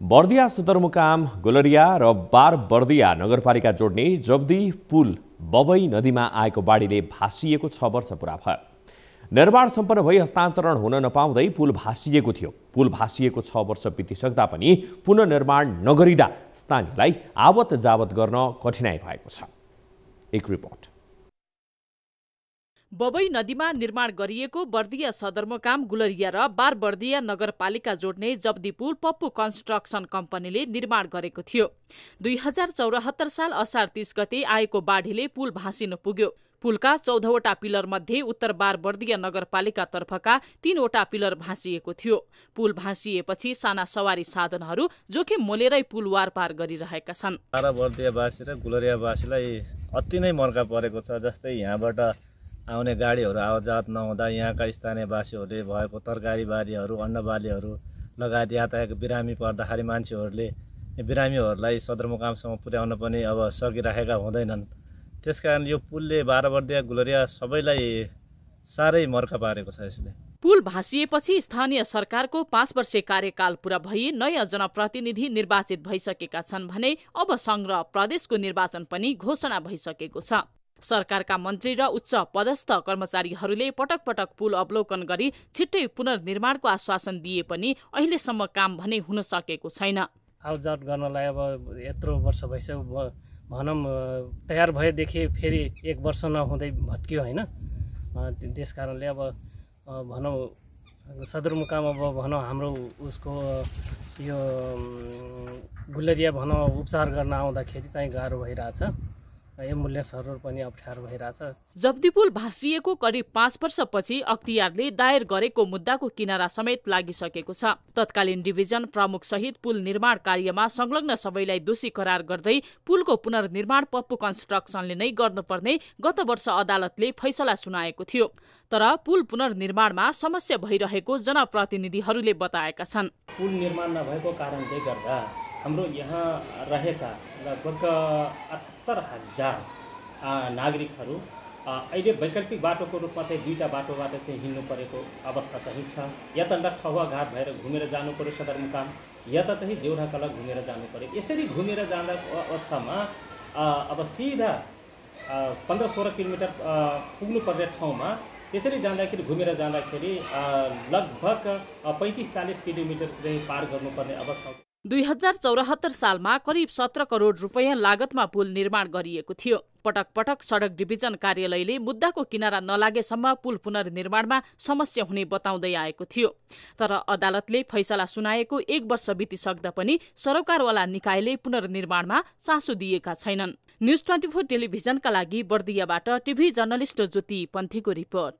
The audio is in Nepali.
बर्दिया सदरमुकाम गोलरिया र बार बर्दिया नगरपालिका जोड्ने जब्दी पुल बबई नदीमा आएको बाढीले भासिएको छ वर्ष पुरा भयो। निर्माण सम्पन्न भई हस्तान्तरण हुन नपाउँदै पुल भासिएको थियो। पुल भासिएको छ वर्ष बितिसक्दा पनि पुनर्निर्माण नगरिँदा स्थानीयलाई आवत जावत गर्न कठिनाई भएको छ। एक रिपोर्ट। बबई नदीमा निर्माण गरिएको बर्दिया सदरमुकाम गुलरिया र बारबर्दिया नगरपालिका जोड्ने जब्दी पुल पप्पु कन्स्ट्रक्सन कम्पनीले निर्माण गरेको थियो। दुई हजार चौरात्तर साल असार तीस गते आएको बाढीले पुल भाँसिन पुग्यो। पुलका चौधवटा पिलर मध्ये उत्तर बार बर्दिया नगरपालिका तर्फका तीनवटा पिलर भाँसिएको थियो। पुल भाँसिएपछि साना सवारी साधनहरू जोखिम मोलेरै पुल वारपार गरिरहेका छन्। बर्दियावासी र गुलरियावासीलाई अति नै मर्का परेको छ जस्तै यहाँबाट आउने गाडीहरू आवत नहुँदा यहाँका स्थानीयवासीहरूले भएको तरकारी बारीहरू अन्नबालीहरू लगायत यातायात बिरामी पर्दाखेरि मान्छेहरूले बिरामीहरूलाई सदरमुकामसम्म पुर्याउन पनि अब सकिराखेका हुँदैनन्। त्यस कारण यो पुलले बाह्र गुलरिया सबैलाई साह्रै मर्का पारेको छ यसले। पुल भाँसिएपछि स्थानीय सरकारको पाँच वर्ष कार्यकाल पूरा भई नयाँ जनप्रतिनिधि निर्वाचित भइसकेका छन् भने अब संघ प्रदेशको निर्वाचन पनि घोषणा भइसकेको छ। सरकारका मन्त्री र उच्च पदस्थ कर्मचारीहरूले पटक पटक पुल अवलोकन गरी छिट्टै पुनर्निर्माणको आश्वासन दिए पनि अहिलेसम्म काम भने हुन सकेको छैन। आवजात गर्नलाई अब यत्रो वर्ष भइसक्यो भनौँ तयार भएदेखि फेरि एक वर्ष नहुँदै भत्कियो होइन। त्यस कारणले अब भनौँ सदरमुकाम अब भनौँ हाम्रो उसको यो गुलेरिया भनौँ उपचार गर्न आउँदाखेरि चाहिँ गाह्रो भइरहेछ। एम्बुलेन्सहरू पनि अप्ठ्यारो भइरहेछ। जब्दीपुल भाँसिएको करिब पाँच वर्षपछि अख्तियारले दायर गरेको मुद्दाको किनारा समेत लागिसकेको छ। तत्कालीन डिभिजन प्रमुख सहित पुल निर्माण कार्यमा संलग्न सबैलाई दोषी करार गर्दै पुलको पुनर्निर्माण पप्पु कन्स्ट्रक्सनले नै गर्नुपर्ने गत वर्ष अदालतले फैसला सुनाएको थियो। तर पुल पुनर्निर्माणमा समस्या भइरहेको जनप्रतिनिधिहरूले बताएका छन्। पुल निर्माण नभएको कारणले गर्दा हाम्रो यहाँ रहेका लगभग अठहत्तर हजार नागरिकहरू अहिले वैकल्पिक बाटोको रूपमा चाहिँ दुईवटा बाटोबाट चाहिँ हिँड्नु परेको अवस्था चाहिँ छ। या त ठहुवा घाट भएर घुमेर जानु पऱ्यो सदरमुकाम या त चाहिँ देउढाकला घुमेर जानु पऱ्यो यसरी घुमेर जाँदा अवस्थामा अब सिधा पन्ध्र सोह्र किलोमिटर पुग्नुपर्ने ठाउँमा त्यसरी जाँदाखेरि घुमेर जाँदाखेरि लगभग पैँतिस चालिस किलोमिटर चाहिँ पार गर्नुपर्ने अवस्था दुई हजार चौरात्तर सालमा करिब सत्र करोड रुपियाँ लागतमा पुल निर्माण गरिएको थियो। पटक पटक सडक डिभिजन कार्यालयले मुद्दाको किनारा नलागेसम्म पुल पुनर्निर्माणमा समस्या हुने बताउँदै आएको थियो। तर अदालतले फैसला सुनाएको एक वर्ष बितिसक्दा पनि सरोकारवाला निकायले पुनर्निर्माणमा चासो दिएका छैनन्। न्युज ट्वेन्टी फोर टेलिभिजनका लागि बर्दियाबाट टिभी जर्नलिस्ट ज्योति पन्थीको रिपोर्ट।